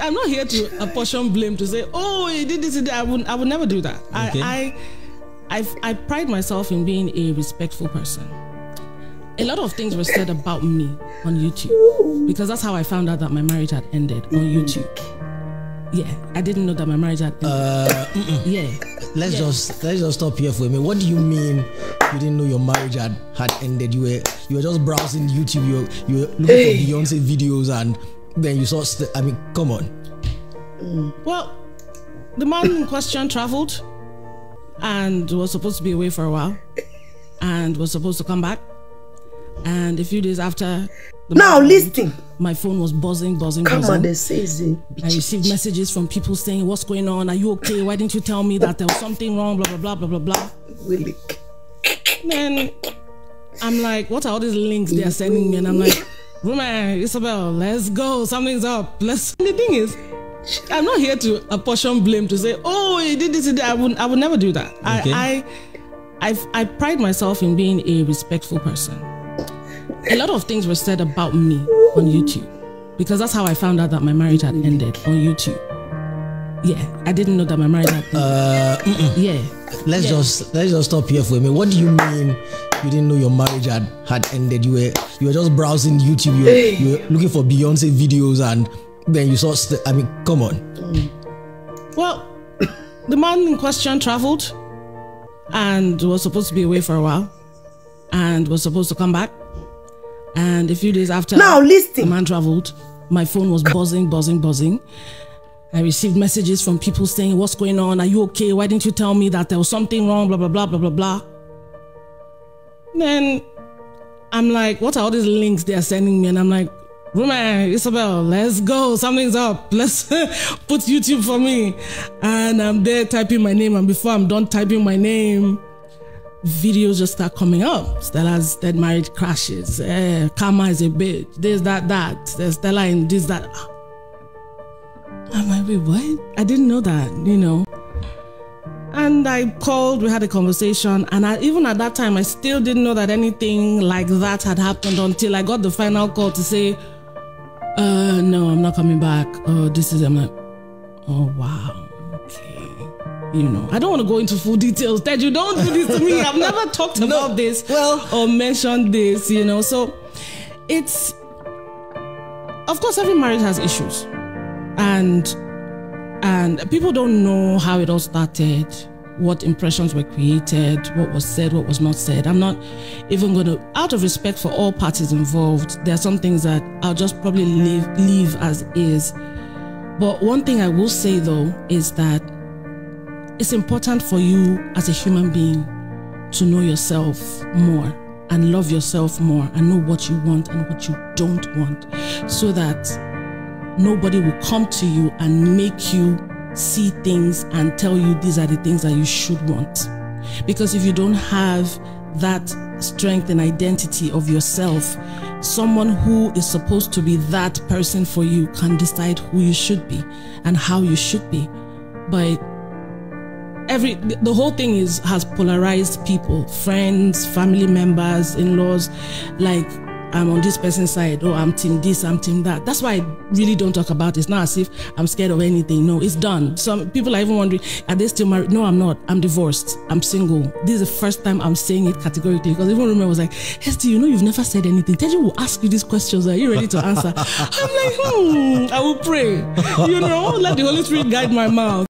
I'm not here to apportion blame to say, oh, he did this. He did. I would, I would never do that. Okay. I, I, I, I pride myself in being a respectful person. A lot of things were said about me on YouTube because that's how I found out that my marriage had ended on YouTube. Yeah, I didn't know that my marriage had ended. Uh, yeah. let's Yeah. just let's just stop here for a minute. What do you mean you didn't know your marriage had, had ended? You were you were just browsing YouTube. You were, you were looking Hey. for Beyonce videos, and then you saw. St- I mean, come on. Well, the man in question traveled and was supposed to be away for a while and was supposed to come back. And a few days after, the Now man- listen. my phone was buzzing, buzzing, Come buzzing. on, they say it's a I received messages from people saying, What's going on? Are you okay? Why didn't you tell me that there was something wrong? Blah, blah, blah, blah, blah, blah. Willie. Then I'm like, What are all these links they are sending me? And I'm like, Ruma, Isabel, let's go. Something's up. Let's. The thing is, I'm not here to apportion blame to say, oh, he did this. He did. I would, I would never do that. Okay. I, I, I, I pride myself in being a respectful person. A lot of things were said about me on YouTube because that's how I found out that my marriage had ended on YouTube. Yeah, I didn't know that my marriage had ended. Uh, yeah. Let's Yeah. just let's just stop here for a minute. What do you mean you didn't know your marriage had, had ended? You were you were just browsing YouTube. You were, you were looking for Beyonce videos, and then you saw. St- I mean, come on. Well, the man in question traveled and was supposed to be away for a while and was supposed to come back. And a few days after Now the listen. man traveled, my phone was buzzing, buzzing, buzzing. I received messages from people saying, What's going on? Are you okay? Why didn't you tell me that there was something wrong? Blah, blah, blah, blah, blah, blah. Then I'm like, What are all these links they are sending me? And I'm like, Ruma, Isabel, let's go. Something's up. Let's put YouTube for me. And I'm there typing my name. And before I'm done typing my name, videos just start coming up. Stella's dead marriage crashes. Eh, Karma is a bitch. This, that, that. There's Stella in this, that. I'm like, wait, what? I didn't know that, you know. And I called, we had a conversation, and I, even at that time, I still didn't know that anything like that had happened until I got the final call to say, uh, no, I'm not coming back. Oh, this is, I'm like, oh, wow, okay. You know, I don't want to go into full details. Ted, you don't do this to me. I've never talked about this well- or mentioned this, you know. So it's, of course, every marriage has issues. And and people don't know how it all started, what impressions were created, what was said, what was not said. I'm not even going to, out of respect for all parties involved, there are some things that I'll just probably leave leave as is. But one thing I will say though is that it's important for you as a human being to know yourself more and love yourself more and know what you want and what you don't want so that nobody will come to you and make you see things and tell you these are the things that you should want. Because if you don't have that strength and identity of yourself, someone who is supposed to be that person for you can decide who you should be and how you should be. But every the whole thing is has polarized people friends family members in-laws like i'm on this person's side. Oh i'm team this i'm team that. That's why i really don't talk about it. It's not as if i'm scared of anything. No it's done. Some people are even wondering are they still married? No i'm not. I'm divorced. I'm single. This is the first time i'm saying it categorically because even Rumi was like Hesty, you know you've never said anything. Teju will ask you these questions. Are you ready to answer? I'm like hmm i will pray. You know let the holy spirit guide my mouth